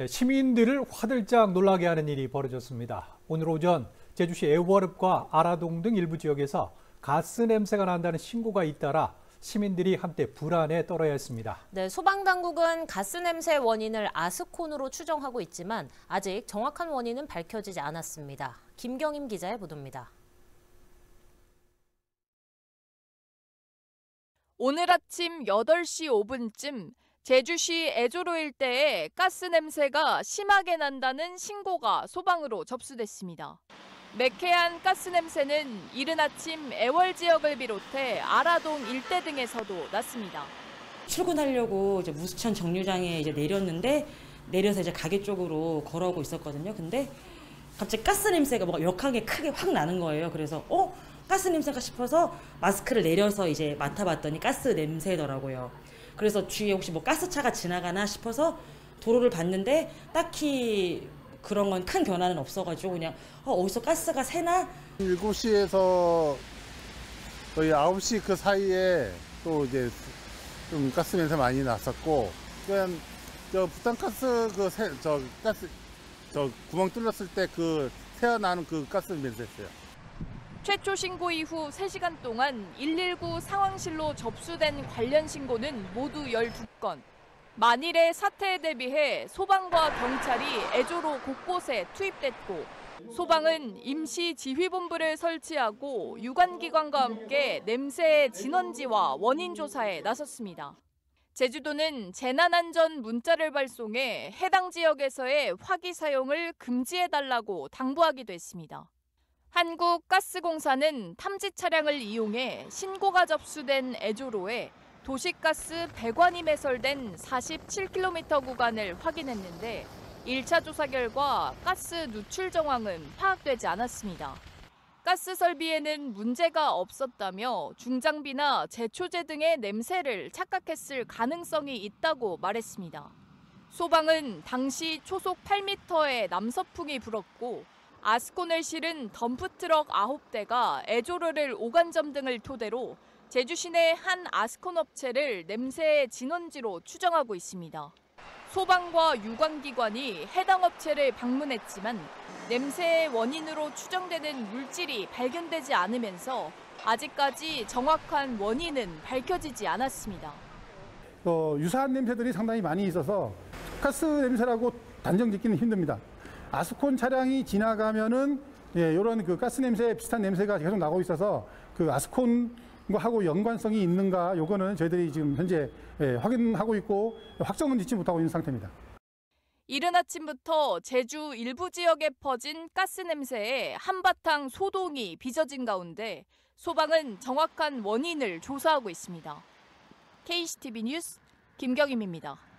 네, 시민들을 화들짝 놀라게 하는 일이 벌어졌습니다. 오늘 오전 제주시 애월읍과 아라동 등 일부 지역에서 가스 냄새가 난다는 신고가 잇따라 시민들이 한때 불안에 떨어야 했습니다. 네, 소방당국은 가스 냄새 원인을 아스콘으로 추정하고 있지만 아직 정확한 원인은 밝혀지지 않았습니다. 김경임 기자의 보도입니다. 오늘 아침 8시 5분쯤 제주시 애조로 일대에 가스 냄새가 심하게 난다는 신고가 소방으로 접수됐습니다. 매캐한 가스 냄새는 이른 아침 애월 지역을 비롯해 아라동 일대 등에서도 났습니다. 출근하려고 이제 무수천 정류장에 이제 내렸는데 내려서 이제 가게 쪽으로 걸어오고 있었거든요. 근데 갑자기 가스 냄새가 뭐가 역하게 크게 확 나는 거예요. 그래서 어 가스 냄새가 싶어서 마스크를 내려서 이제 맡아봤더니 가스 냄새더라고요. 그래서 주위에 혹시 뭐 가스차가 지나가나 싶어서 도로를 봤는데 딱히 그런 건 큰 변화는 없어가지고 그냥 어, 어디서 가스가 새나 7시에서 거의 9시 그 사이에 또 이제 좀 가스 냄새 많이 났었고 그냥 저 부탄가스 그 새, 저 가스 저 구멍 뚫렸을 때 그 새어나는 그 가스 냄새였어요. 최초 신고 이후 3시간 동안 119 상황실로 접수된 관련 신고는 모두 12건. 만일의 사태에 대비해 소방과 경찰이 애조로 곳곳에 투입됐고 소방은 임시 지휘본부를 설치하고 유관기관과 함께 냄새의 진원지와 원인 조사에 나섰습니다. 제주도는 재난안전 문자를 발송해 해당 지역에서의 화기 사용을 금지해달라고 당부하기도 했습니다. 한국가스공사는 탐지 차량을 이용해 신고가 접수된 애조로에 도시가스 배관이 매설된 47km 구간을 확인했는데 1차 조사 결과 가스 누출 정황은 파악되지 않았습니다. 가스 설비에는 문제가 없었다며 중장비나 제초제 등의 냄새를 착각했을 가능성이 있다고 말했습니다. 소방은 당시 초속 8m의 남서풍이 불었고 아스콘을 실은 덤프트럭 9대가 애조르를 오간점 등을 토대로 제주 시내 한 아스콘 업체를 냄새의 진원지로 추정하고 있습니다. 소방과 유관기관이 해당 업체를 방문했지만 냄새의 원인으로 추정되는 물질이 발견되지 않으면서 아직까지 정확한 원인은 밝혀지지 않았습니다. 어, 유사한 냄새들이 상당히 많이 있어서 가스 냄새라고 단정 짓기는 힘듭니다. 아스콘 차량이 지나가면은 예, 이런 그 가스 냄새 비슷한 냄새가 계속 나고 있어서 그 아스콘하고 연관성이 있는가 요거는 저희들이 지금 현재 예, 확인하고 있고 확정은 짓지 못하고 있는 상태입니다. 이른 아침부터 제주 일부 지역에 퍼진 가스 냄새에 한바탕 소동이 빚어진 가운데 소방은 정확한 원인을 조사하고 있습니다. KCTV 뉴스 김경임입니다.